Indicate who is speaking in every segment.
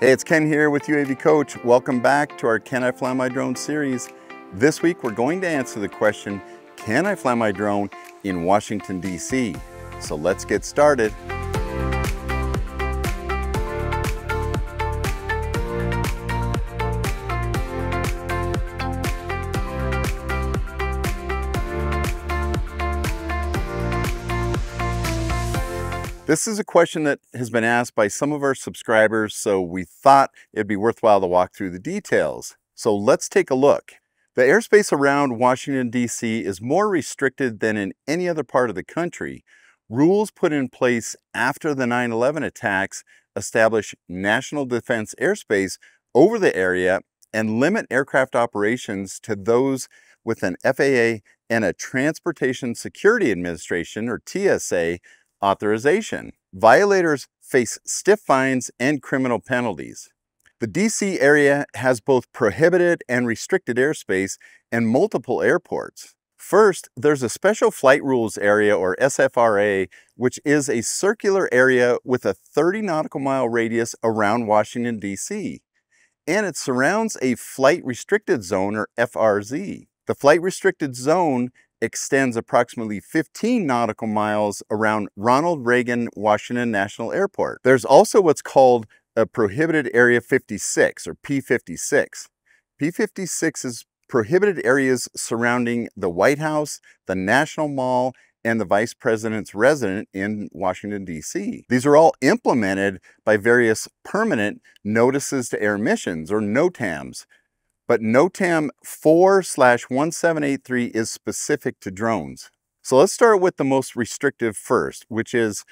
Speaker 1: Hey, it's Ken here with UAV Coach. Welcome back to our Can I Fly My Drone series. This week we're going to answer the question, can I fly my drone in Washington, D.C.? So let's get started. This is a question that has been asked by some of our subscribers, so we thought it'd be worthwhile to walk through the details. So let's take a look. The airspace around Washington, D.C. is more restricted than in any other part of the country. Rules put in place after the 9-11 attacks establish national defense airspace over the area and limit aircraft operations to those with an FAA and a Transportation Security Administration, or TSA, authorization. Violators face stiff fines and criminal penalties. The DC area has both prohibited and restricted airspace and multiple airports. First, there's a Special Flight Rules Area, or SFRA, which is a circular area with a 30 nautical mile radius around Washington, D.C. And it surrounds a Flight Restricted Zone, or FRZ. The Flight Restricted Zone extends approximately 15 nautical miles around Ronald Reagan Washington National Airport. There's also what's called a Prohibited Area 56 or P56. P56 is prohibited areas surrounding the White House, the National Mall, and the Vice President's residence in Washington, D.C. These are all implemented by various permanent notices to air missions or NOTAMs but NOTAM 4 slash 1783 is specific to drones. So let's start with the most restrictive first, which is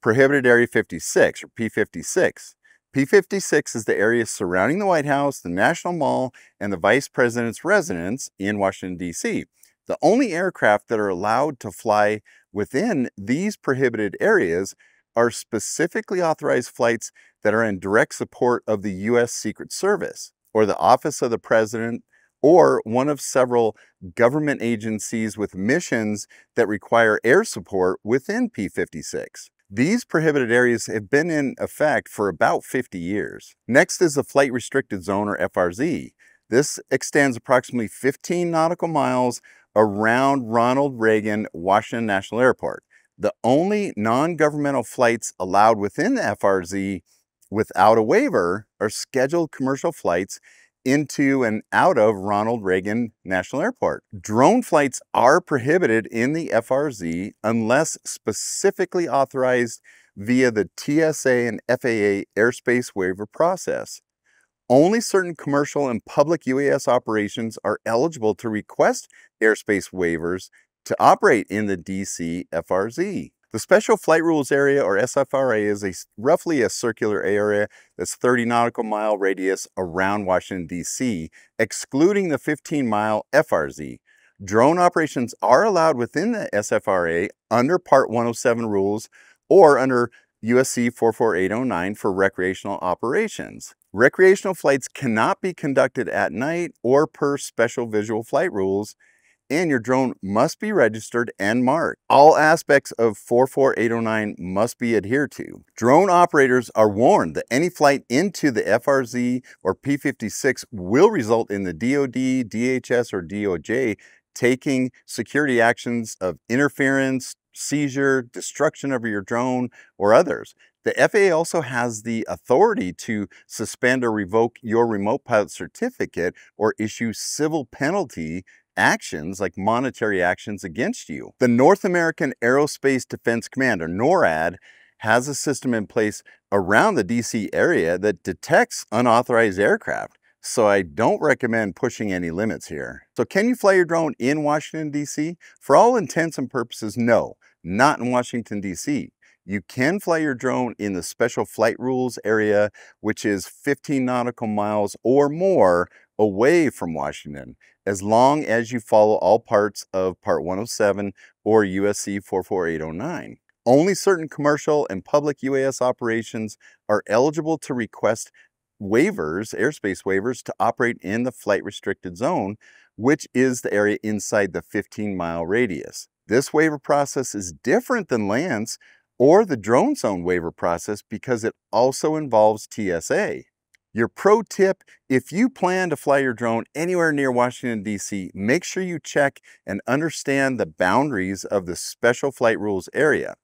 Speaker 1: Prohibited Area 56 or P56. P56 is the area surrounding the White House, the National Mall, and the Vice President's residence in Washington, D.C. The only aircraft that are allowed to fly within these prohibited areas are specifically authorized flights that are in direct support of the U.S. Secret Service or the office of the president or one of several government agencies with missions that require air support within P56. These prohibited areas have been in effect for about 50 years. Next is the Flight Restricted Zone or FRZ. This extends approximately 15 nautical miles around Ronald Reagan Washington National Airport. The only non-governmental flights allowed within the FRZ without a waiver are scheduled commercial flights into and out of Ronald Reagan National Airport. Drone flights are prohibited in the FRZ unless specifically authorized via the TSA and FAA airspace waiver process. Only certain commercial and public UAS operations are eligible to request airspace waivers to operate in the DC FRZ. The Special Flight Rules Area, or SFRA, is a, roughly a circular area that's 30 nautical mile radius around Washington, D.C., excluding the 15-mile FRZ. Drone operations are allowed within the SFRA under Part 107 rules or under USC 44809 for recreational operations. Recreational flights cannot be conducted at night or per special visual flight rules and your drone must be registered and marked. All aspects of 44809 must be adhered to. Drone operators are warned that any flight into the FRZ or P56 will result in the DoD, DHS, or DOJ taking security actions of interference, seizure, destruction of your drone, or others. The FAA also has the authority to suspend or revoke your remote pilot certificate or issue civil penalty actions like monetary actions against you. The North American Aerospace Defense Command, or NORAD, has a system in place around the DC area that detects unauthorized aircraft. So I don't recommend pushing any limits here. So can you fly your drone in Washington, DC? For all intents and purposes, no, not in Washington, DC. You can fly your drone in the special flight rules area, which is 15 nautical miles or more away from Washington, as long as you follow all parts of Part 107 or USC 44809. Only certain commercial and public UAS operations are eligible to request waivers, airspace waivers, to operate in the flight restricted zone, which is the area inside the 15 mile radius. This waiver process is different than LAANC or the drone zone waiver process because it also involves TSA. Your pro tip, if you plan to fly your drone anywhere near Washington, D.C., make sure you check and understand the boundaries of the Special Flight Rules area,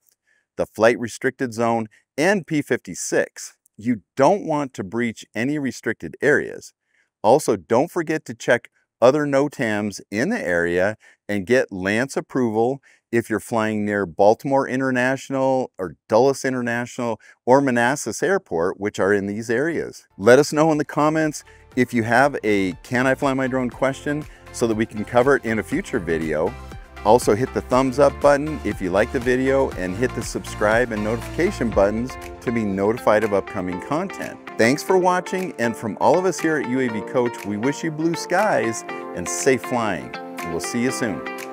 Speaker 1: the Flight Restricted Zone, and P56. You don't want to breach any restricted areas. Also, don't forget to check other NOTAMs in the area and get LAANC approval if you're flying near Baltimore International or Dulles International or Manassas Airport, which are in these areas. Let us know in the comments if you have a Can I Fly My Drone question so that we can cover it in a future video. Also hit the thumbs up button if you like the video and hit the subscribe and notification buttons to be notified of upcoming content. Thanks for watching and from all of us here at UAV Coach, we wish you blue skies and safe flying. We'll see you soon.